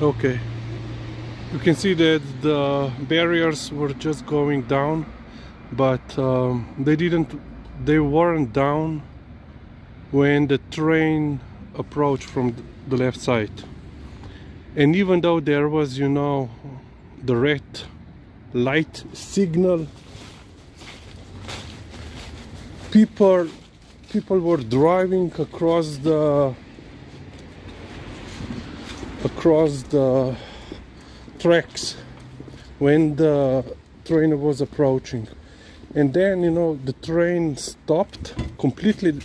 Okay. You can see that the barriers were just going down, but um, they didn't, they weren't down when the train approached from the left side. And even though there was, you know, the red light signal, people people were driving across the across the tracks when the train was approaching. And then you know the train stopped completely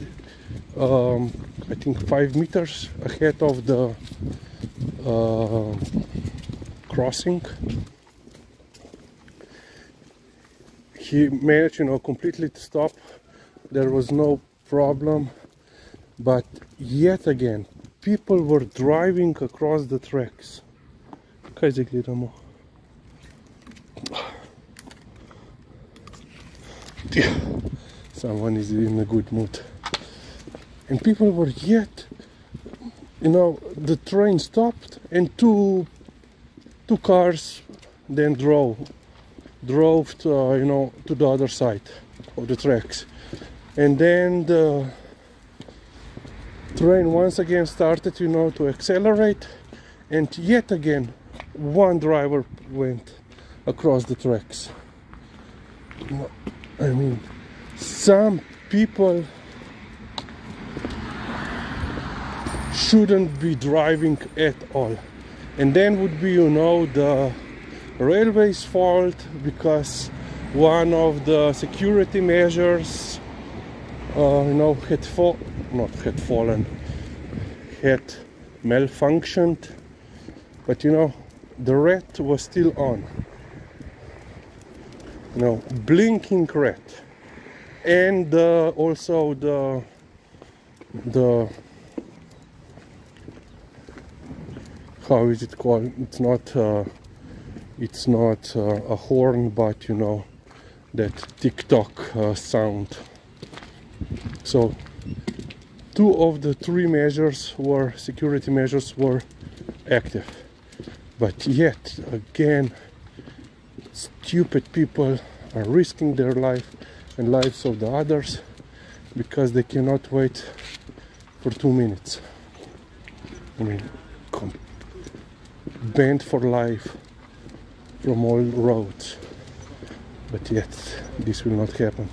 um, I think five meters ahead of the uh, crossing. He managed you know completely to stop. There was no problem. But yet again people were driving across the tracks. Kaj gledamo someone is in a good mood. And people were yet you know the train stopped and two two cars then drove drove to, uh, you know to the other side of the tracks. And then the train once again started you know to accelerate and yet again one driver went across the tracks. I mean some people shouldn't be driving at all. And then would be you know the railway's fault because one of the security measures uh, you know had fall not had fallen had malfunctioned. But you know the red was still on. You know blinking red and uh, also the the how is it called? It's not uh, it's not uh, a horn but you know that tick-tock uh, sound. So two of the three measures were security measures were active. But yet again stupid people are risking their life and lives of the others because they cannot wait for two minutes. I mean banned for life from all roads. But yet this will not happen